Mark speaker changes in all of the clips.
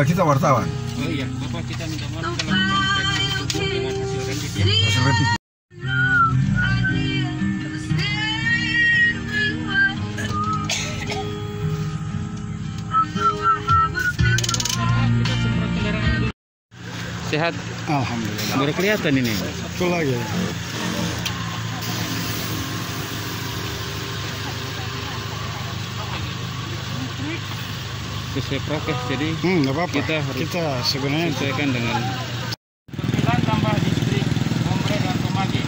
Speaker 1: Eh, kita wartawan.
Speaker 2: Oh iya, Bapak kita minta maaf kalau menginfeksi untuk dengan hasil rapid ya.
Speaker 1: Hasil rapid.
Speaker 2: Kita semprot kendaraan dulu. Sehat,
Speaker 3: Alhamdulillah.
Speaker 2: baru kelihatan ini.
Speaker 3: Itu lagi.
Speaker 2: Sesuai prokes, jadi
Speaker 3: Hmm, nggak apa-apa.
Speaker 2: Kita harus-
Speaker 3: kita sebenarnya
Speaker 2: sesuaikan dengan tambah distrik Ombre dan Tomagi.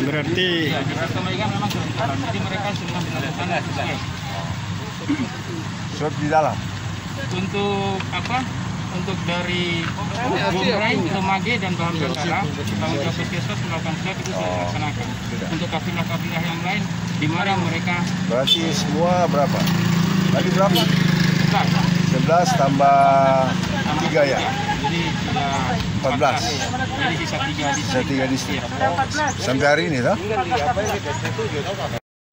Speaker 3: berarti
Speaker 2: Ya, kan memang sudah jadi mereka sudah melakukan swab.
Speaker 1: Swab di dalam.
Speaker 2: Untuk apa? Untuk dari Gomray, Tomage dan Bahan Bantara, tanggung jawab puskesmas melakukan swab itu sudah dilaksanakan. Untuk kafilah-kafilah yang lain, di mana mereka
Speaker 1: Berarti semua berapa? Tadi berapa?
Speaker 2: Bukan,
Speaker 1: 11 tambah
Speaker 2: tambah
Speaker 1: 3 ya?
Speaker 2: Jadi sudah
Speaker 1: 14.
Speaker 2: Jadi sisa tiga di
Speaker 1: Sisa tiga distrik.
Speaker 2: Iya.
Speaker 1: Sampai hari ini toh?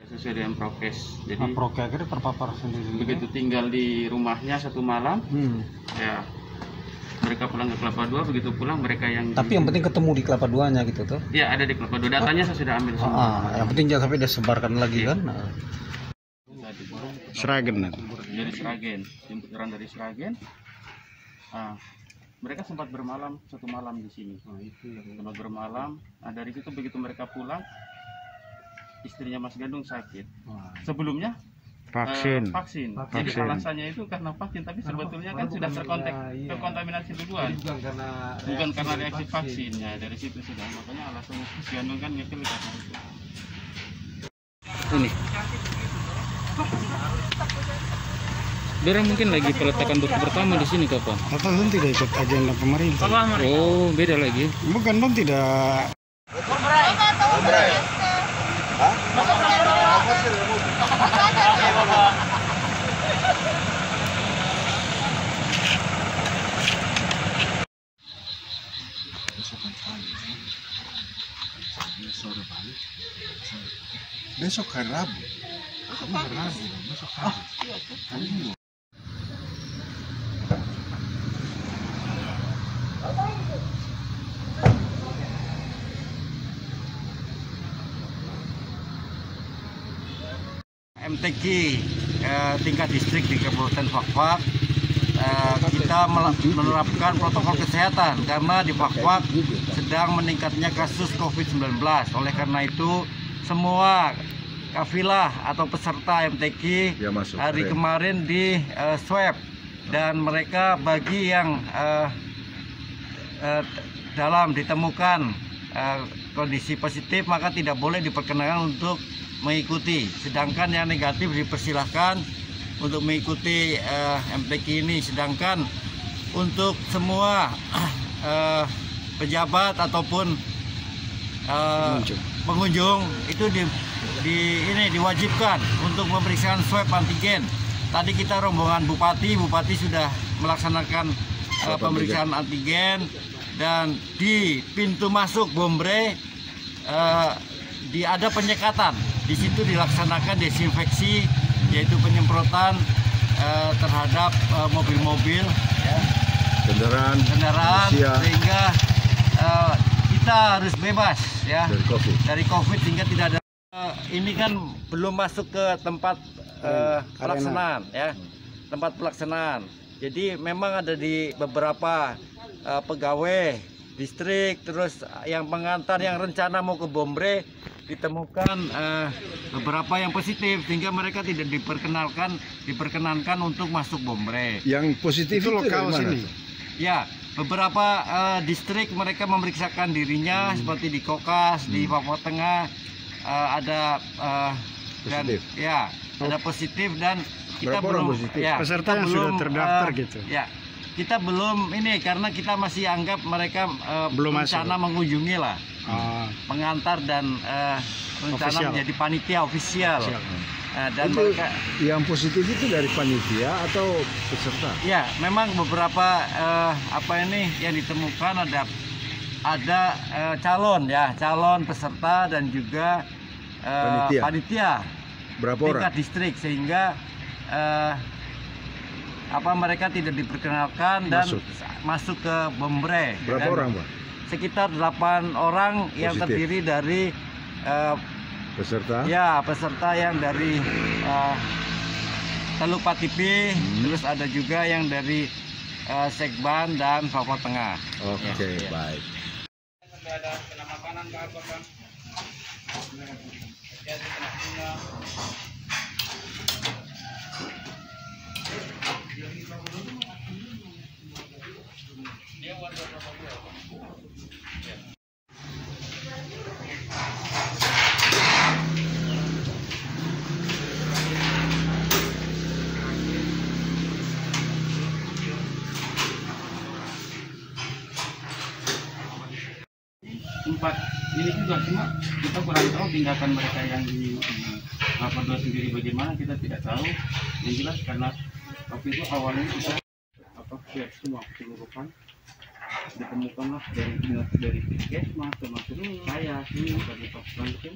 Speaker 2: Sesuai dengan prokes. Jadi
Speaker 3: Proke akhirnya terpapar sendiri.
Speaker 2: begitu tinggal di rumahnya satu malam,
Speaker 3: Hmm.
Speaker 2: ya mereka pulang ke Kelapa Dua, begitu pulang mereka yang
Speaker 4: Tapi yang penting ketemu di kelapa duanya gitu tuh.
Speaker 2: ya ada di Kelapa Dua. Datanya saya sudah ambil semua.
Speaker 4: Ah, yang penting jangan sampai dia sebarkan lagi kan.
Speaker 3: Seragen nanti.
Speaker 2: Dari Seragen, jemputan dari Seragen. Ah, mereka sempat bermalam satu malam di sini. sempat bermalam. Nah, dari situ begitu mereka pulang, istrinya Mas Gandung sakit. Sebelumnya
Speaker 3: Vaksin.
Speaker 2: Eh, vaksin. Jadi
Speaker 3: Vaksin.
Speaker 2: alasannya itu karena vaksin, tapi sebetulnya kan sudah terkontak terkontaminasi duluan. Bukan karena reaksi vaksinnya. Dari situ sudah makanya alasannya Mas Gandung kan ngepil karena itu. Ini. Dia mungkin lagi peletakan batu pertama di sini kapan?
Speaker 3: Atau dong tidak ikut agenda pemerintah?
Speaker 2: Oh, beda lagi.
Speaker 3: Bukan dong tidak.
Speaker 1: Besok hari Rabu. Kamu hari Rabu. Besok hari.
Speaker 5: MTQ eh, tingkat distrik di Kabupaten Fakfak eh, kita menerapkan protokol kesehatan karena di Fakfak sedang meningkatnya kasus COVID-19. Oleh karena itu semua kafilah atau peserta MTQ
Speaker 1: Ya, masuk.
Speaker 5: hari kemarin di eh, swab dan mereka bagi yang eh, eh, dalam ditemukan eh, kondisi positif maka tidak boleh diperkenankan untuk mengikuti. Sedangkan yang negatif dipersilahkan untuk mengikuti eh, MTQ ini. Sedangkan untuk semua eh, pejabat ataupun eh,
Speaker 3: Pengunjung.
Speaker 5: pengunjung itu di, di ini diwajibkan untuk memeriksakan swab antigen. Tadi kita rombongan bupati, bupati sudah melaksanakan
Speaker 1: Swab
Speaker 5: pemeriksaan antigen dan di pintu masuk Bombre eh, di ada penyekatan. Di situ dilaksanakan desinfeksi yaitu penyemprotan eh, terhadap mobil-mobil ya,
Speaker 1: Kendaraan
Speaker 5: kendaraan
Speaker 1: manusia
Speaker 5: sehingga eh, kita harus bebas ya.
Speaker 1: Dari COVID.
Speaker 5: dari COVID sehingga tidak ada Eh, ini kan belum masuk ke tempat eh, pelaksanaan ya. Tempat pelaksanaan. Jadi memang ada di beberapa eh, pegawai distrik terus yang pengantar yang rencana mau ke Bombre ditemukan eh, beberapa yang positif sehingga mereka tidak diperkenalkan diperkenankan untuk masuk Bombre.
Speaker 1: Yang positif
Speaker 3: Itu
Speaker 1: itu,
Speaker 3: lokal
Speaker 1: dari mana
Speaker 3: sini.
Speaker 5: Ya, beberapa eh, distrik mereka memeriksakan dirinya seperti di Kokas, di Papua Tengah eh, ada dan
Speaker 1: Positif.
Speaker 5: ya ada positif dan kita
Speaker 1: Berapa
Speaker 5: belum
Speaker 1: positif?
Speaker 5: ya,
Speaker 3: Peserta yang sudah
Speaker 5: belum,
Speaker 3: terdaftar
Speaker 5: eh,
Speaker 3: gitu.
Speaker 5: Ya, kita belum ini karena kita masih anggap mereka eh,
Speaker 3: Belum
Speaker 5: rencana
Speaker 3: masuk.
Speaker 5: mengunjungi lah,
Speaker 3: Ah,
Speaker 5: mengantar dan eh, rencana
Speaker 3: Official.
Speaker 5: menjadi panitia ofisial.
Speaker 3: siap.
Speaker 5: Eh, dan
Speaker 1: Itu
Speaker 5: mereka
Speaker 1: yang positif itu dari panitia atau peserta?
Speaker 5: Ya, memang beberapa eh, apa ini yang ditemukan ada ada eh, calon ya, calon peserta dan juga eh,
Speaker 1: Panitia.
Speaker 5: panitia
Speaker 1: Berapa
Speaker 5: tingkat
Speaker 1: orang?
Speaker 5: distrik sehingga eh, apa mereka tidak diperkenalkan dan
Speaker 6: Masuk.
Speaker 5: masuk, ke Bombre.
Speaker 6: Berapa
Speaker 5: Dan
Speaker 6: orang, Pak?
Speaker 5: Sekitar 8 orang yang
Speaker 6: Positif.
Speaker 5: terdiri dari eh,
Speaker 6: Peserta?
Speaker 5: ya peserta yang dari eh, Teluk Patipi,
Speaker 6: Hmm.
Speaker 5: terus ada juga yang dari eh, Sekban dan Papua Tengah.
Speaker 6: Oke,
Speaker 5: Ya.
Speaker 6: baik.
Speaker 2: ada kena makanan ke apa kan ya kena bunga dia warga Papua empat ini juga cuma kita kurang tahu tindakan mereka yang di apa dua sendiri bagaimana kita tidak tahu. Yang jelas karena waktu itu awalnya kita apa siap semua keseluruhan. Ditemukanlah dari dari puskesmas termasuk saya sini dari pas langsung